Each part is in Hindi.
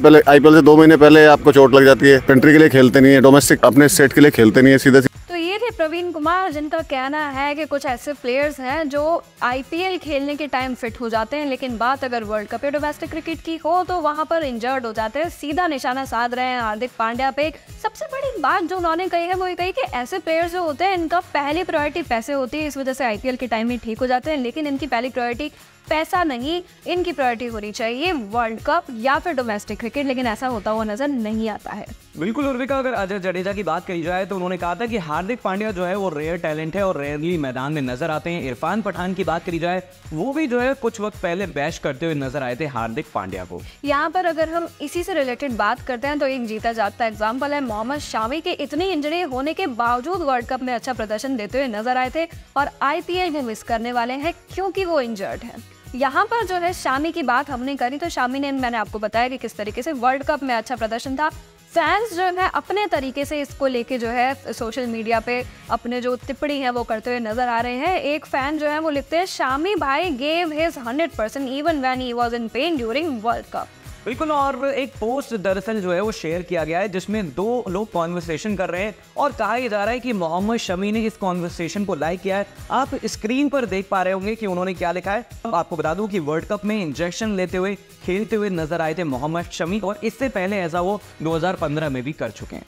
पहले आईपीएल से दो महीने पहले आपको चोट लग जाती है। कंट्री के लिए खेलते नहीं है, डोमेस्टिक, अपने स्टेट के लिए खेलते नहीं है, सीधे तो ये थे प्रवीण कुमार, जिनका कहना है कि कुछ ऐसे प्लेयर्स हैं जो आईपीएल खेलने के टाइम फिट हो जाते हैं, लेकिन बात अगर वर्ल्ड कप या डोमेस्टिक क्रिकेट की हो तो वहाँ पर इंजर्ड हो जाते हैं, सीधा निशाना साध रहे हैं हार्दिक पांड्या पे। सबसे बड़ी बात जो उन्होंने कही है, वो ये कही कि ऐसे प्लेयर्स जो होते हैं, इनका पहली प्रायोरिटी पैसे होती है, इस वजह से आईपीएल के टाइम में ठीक हो जाते हैं, लेकिन इनकी पहली प्रायोरिटी पैसा नहीं इनकी प्रायोरिटी होनी चाहिए वर्ल्ड कप या फिर डोमेस्टिक क्रिकेट लेकिन ऐसा होता हुआ नज़र नहीं आता है। बिल्कुल उर्विका अगर अजय जडेजा की बात करी जाए तो उन्होंने कहा था कि हार्दिक पांड्या जो है वो रेयर टैलेंट है और रेयरली मैदान में नज़र आते हैं। इरफान पठान की बात करी जाए वो भी जो है कुछ वक्त पहले बैश करते हुए नज़र आए थे हार्दिक पांड्या को। यहाँ पर अगर हम इसी से रिलेटेड बात करते हैं तो एक जीता जाता एग्ज़ाम्पल है मोहम्मद शामी के इतनी इंजरी होने के बावजूद वर्ल्ड कप में अच्छा प्रदर्शन देते हुए नज़र आए थे और आईपीएल में मिस करने वाले हैं क्योंकि वो इंजर्ड है। यहाँ पर जो है शामी की बात हमने करी तो शामी ने मैंने आपको बताया कि किस तरीके से वर्ल्ड कप में अच्छा प्रदर्शन था। फैंस जो है अपने तरीके से इसको लेके जो है सोशल मीडिया पे अपने जो टिप्पणी है वो करते हुए नज़र आ रहे हैं। एक फ़ैन जो है वो लिखते हैं, शामी भाई gave his hundred percent even when he was in pain during world cup बिल्कुल, और एक पोस्ट दरअसल जो है वो शेयर किया गया है, जिसमें दो लोग कॉन्वर्सेशन कर रहे हैं, और कहा जा रहा है कि मोहम्मद शमी ने इस कॉन्वर्सेशन को लाइक किया है। आप स्क्रीन पर देख पा रहे होंगे कि उन्होंने क्या लिखा है। आपको बता दूँ कि वर्ल्ड कप में इंजेक्शन लेते हुए, खेलते हुए नज़र आए थे मोहम्मद शमी, और इससे पहले ऐसा वो 2015 में भी कर चुके हैं।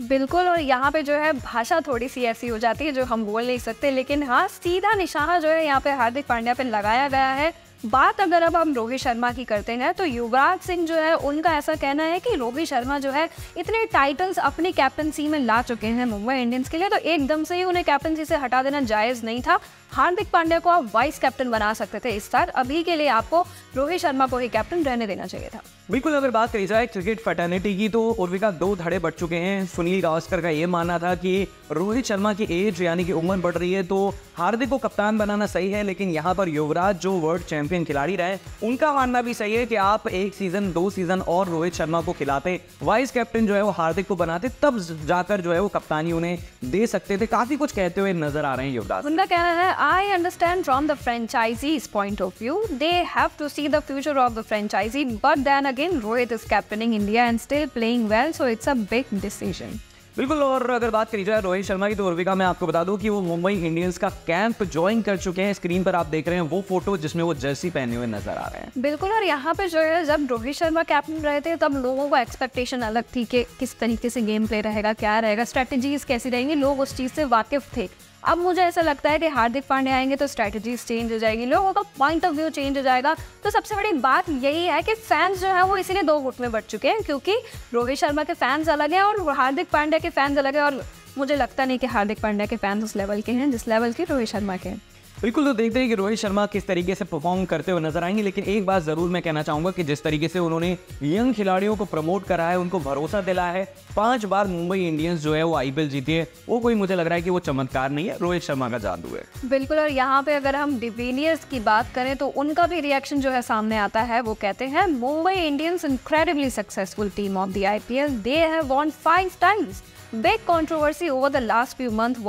बिल्कुल, और यहाँ पे जो है भाषा थोड़ी सी ऐसी हो जाती है, जो हम बोल नहीं सकते, लेकिन हाँ सीधा निशाना जो है यहाँ पे हार्दिक पांड्या पे लगाया गया है। बात अगर अब हम रोहित शर्मा की करते हैं तो युवराज सिंह जो है, उनका ऐसा कहना है कि रोहित शर्मा जो है, इतने टाइटल्स अपनी कैप्टनसी में ला चुके हैं मुंबई इंडियंस के लिए तो एकदम से ही उन्हें कैप्टनसी से हटा देना जायज़ नहीं था। हार्दिक पांड्या को आप वाइस कैप्टन बना सकते थे इस साल। अभी के लिए आपको रोहित शर्मा को ही कैप्टन रहने देना चाहिए था। बिल्कुल अगर बात करी जाए क्रिकेट फैटर्निटी की तो उर्विका दो धड़े बढ़ चुके हैं। सुनील गावस्कर का ये मानना था कि रोहित शर्मा की एज यानी कि उम्र बढ़ रही है तो हार्दिक को कप्तान बनाना सही है लेकिन यहाँ पर युवराज जो वर्ल्ड चैंपियन खिलाड़ी रहे उनका मानना भी सही है कि आप एक सीज़न दो सीज़न और रोहित शर्मा को खिलाते। वाइस कैप्टन जो है वो हार्दिक को बनाते तब जाकर जो है वो कप्तानी उन्हें दे सकते थे। काफ़ी कुछ कहते हुए नज़र आ रहे हैं युवराज। उनका कहना है I understand from the franchise's point of view they have to see the future of the franchise but then again Rohit is captaining India and still playing well so it's a big decision बिल्कुल और अगर बात करी जाए रोहित शर्मा की तो उर्विका मैं आपको बता दूँ कि वो मुंबई इंडियंस का कैंप ज्वाइन कर चुके हैं। स्क्रीन पर आप देख रहे हैं वो फ़ोटो जिसमें वो जर्सी पहने हुए नज़र आ रहे हैं। बिल्कुल और यहाँ पे जो है जब रोहित शर्मा कैप्टन रहे थे तब लोगों को एक्सपेक्टेशन अलग थी कि किस तरीके से गेम प्ले रहेगा क्या रहेगा स्ट्रेटेजीज कैसी रहेंगी लोग उस चीज़ से वाकिफ थे। अब मुझे ऐसा लगता है कि हार्दिक पांडे आएँगे तो स्ट्रैटेजीज चेंज हो जाएगी, लोगों का पॉइंट ऑफ़ व्यू चेंज हो जाएगा। तो सबसे बड़ी बात यही है कि फैंस जो है वो इसीलिए दो गुट में बढ़ चुके हैं क्योंकि रोहित शर्मा के फैंस अलग हैं और हार्दिक पांड्या के फैंस अलग हैं और मुझे लगता नहीं कि हार्दिक पांड्या के फैंस उस लेवल के हैं जिस लेवल के रोहित शर्मा के हैं। बिल्कुल तो देखते हैं कि रोहित शर्मा किस तरीके से परफॉर्म करते हुए नज़र आएँगे, लेकिन एक बात ज़रूर मैं कहना चाहूँगा कि जिस तरीके से उन्होंने यंग खिलाड़ियों को प्रमोट करा है, उनको भरोसा दिलाया है, पाँच बार मुंबई इंडियंस जो है वो आईपीएल जीती है, वो कोई मुझे लग रहा है कि वो चमत्कार नहीं है, रोहित शर्मा का जादू है। बिल्कुल, और यहाँ पे अगर हम डिविलियर्स की बात करें तो उनका भी रिएक्शन जो है सामने आता है, वो कहते हैं, Mumbai Indians incredibly successful team of the IPL they have won five times Big controversy over the last few months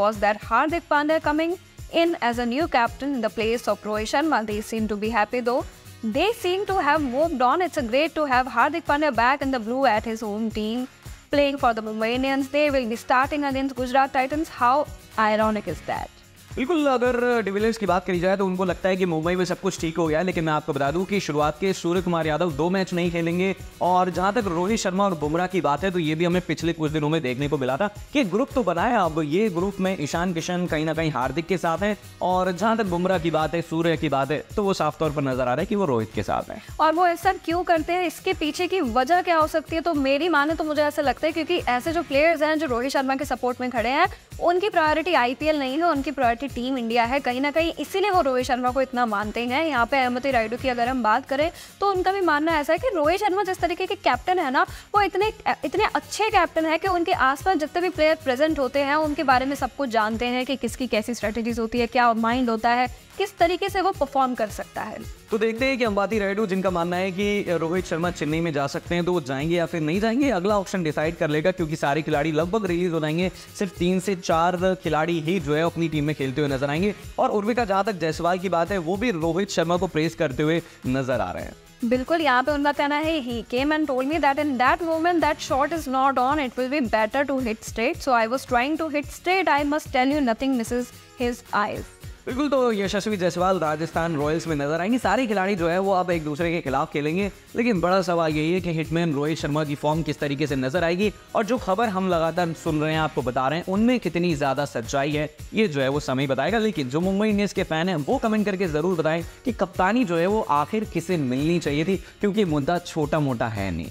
in as a new captain in the place of Rohit Sharma. They seem to be happy though. They seem to have moved on. It's a great to have Hardik Pandya back in the blue at his home team, playing for the Mumbai Indians. They will be starting against Gujarat Titans. How ironic is that? बिल्कुल, अगर डिविलियर्स की बात करी जाए तो उनको लगता है कि मुंबई में सब कुछ ठीक हो गया लेकिन मैं आपको बता दूँ कि शुरुआत के सूर्य कुमार यादव दो मैच नहीं खेलेंगे। और जहाँ तक रोहित शर्मा और बुमराह की बात है तो ये भी हमें पिछले कुछ दिनों में देखने को मिला था कि ग्रुप तो बनाया अब। ये ग्रुप में ईशान किशन कहीं ना कहीं हार्दिक के साथ है, और जहाँ तक बुमराह की बात है, सूर्य की बात है तो वो साफ़ तौर पर नज़र आ रहा है कि वो रोहित के साथ है। और वो ऐसा क्यों करते हैं? इसके पीछे की वजह क्या हो सकती है? तो मेरी माने तो मुझे ऐसा लगता है, क्योंकि ऐसे जो प्लेयर्स हैं, जो रोहित शर्मा के सपोर्ट में खड़े हैं उनकी प्रायोरिटी आईपीएल नहीं है, उनकी प्रायोरिटी टीम इंडिया है। कहीं ना कहीं इसीलिए वो रोहित शर्मा को इतना मानते हैं। यहाँ पे अहमति राइडू की अगर हम बात करें तो उनका भी मानना ऐसा है कि रोहित शर्मा जिस तरीके के कैप्टन है ना, वो इतने इतने अच्छे कैप्टन है कि उनके आसपास जितने भी प्लेयर प्रेजेंट होते हैं, उनके बारे में सब कुछ जानते हैं कि किसकी कैसी स्ट्रेटेजीज होती है, क्या माइंड होता है, किस तरीके से वो परफॉर्म कर सकता है। तो देखते हैं कि अंबाती रायडू, जिनका मानना है कि रोहित शर्मा चेन्नई में जा सकते हैं तो वो जाएँगे या फिर नहीं जाएँगे, अगला ऑप्शन डिसाइड कर लेगा, क्योंकि सारे खिलाड़ी लगभग रिलीज़ हो जाएँगे, सिर्फ़ तीन से चार खिलाड़ी ही जो है अपनी टीम में खेलते हुए नज़र आएँगे। और उर्विका जहाँ तक जायसवाल की बात है, वो भी रोहित शर्मा को प्रेस करते हुए नज़र आ रहे हैं। बिल्कुल, यहाँ पे उनका कहना है he came and told me that in that moment that shot is not on it will be better to hit straight so I was trying to hit straight I must tell you nothing misses his eyes बिल्कुल तो यशस्वी जायसवाल राजस्थान रॉयल्स में नज़र आएँगे। सारे खिलाड़ी जो है वो अब एक दूसरे के खिलाफ खेलेंगे। लेकिन बड़ा सवाल यही है कि हिटमैन रोहित शर्मा की फॉर्म किस तरीके से नज़र आएगी? और जो खबर हम लगातार सुन रहे हैं, आपको बता रहे हैं, उनमें कितनी ज़्यादा सच्चाई है, ये जो है वो समय बताएगा। लेकिन जो मुंबई इंडियंस के फ़ैन हैं, वो कमेंट करके ज़रूर बताएँ कि कप्तानी जो है वो आखिर किसे मिलनी चाहिए थी? क्योंकि मुद्दा छोटा मोटा है नहीं।